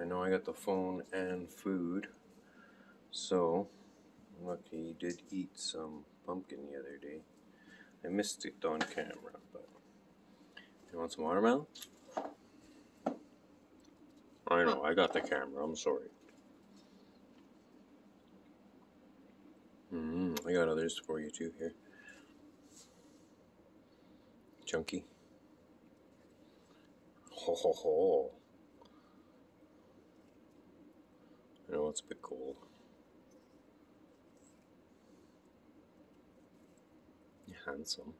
I know I got the phone and food. So, lucky he did eat some pumpkin the other day. I missed it on camera, but you want some watermelon? I know, I got the camera, I'm sorry. Mm, I got others for you too here. Chunky. Ho ho ho. Know it's a bit cold. You're handsome.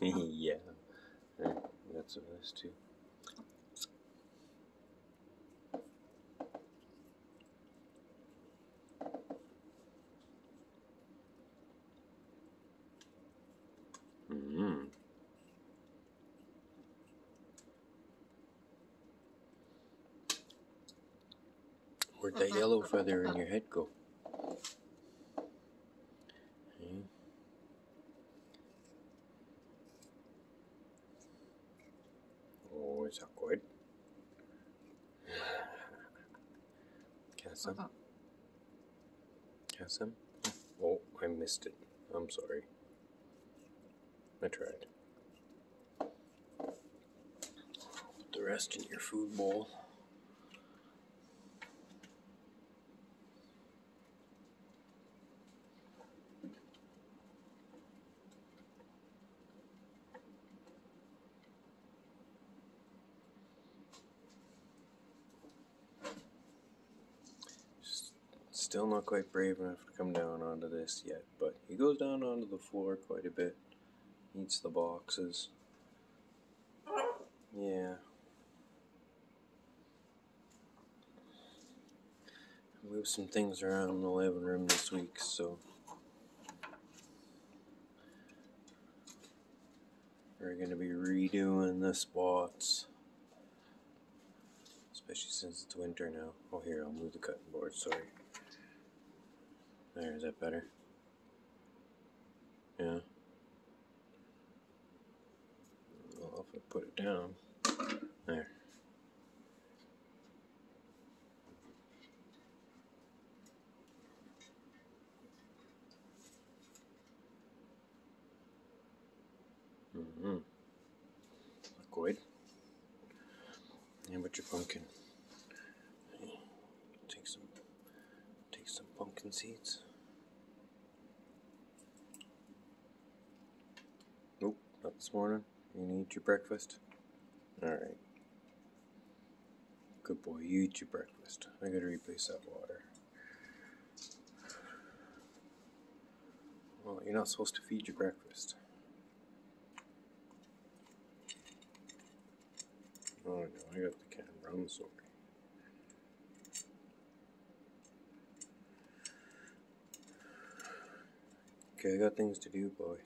yeah. Right, that's this too. Mm. Where'd that yellow feather in your head go? Hmm? Oh, is that good? Cassim? Cassim? Oh, I missed it. I'm sorry. I tried. Put the rest in your food bowl. Still not quite brave enough to come down onto this yet, but he goes down onto the floor quite a bit. Eats the boxes. Yeah. Move some things around in the living room this week, so we're gonna be redoing the spots. Especially since it's winter now. Oh here, I'll move the cutting board, sorry. There, is that better? Yeah. Well, if I put it down, there. Mm-hmm. Good. And with your pumpkin. Take some take some pumpkin seeds. Nope, not this morning. You need your breakfast? Alright. Good boy, you eat your breakfast. I gotta replace that water. Well, you're not supposed to feed your breakfast. Oh no, I got the camera, I'm sorry. Okay, I got things to do, boy.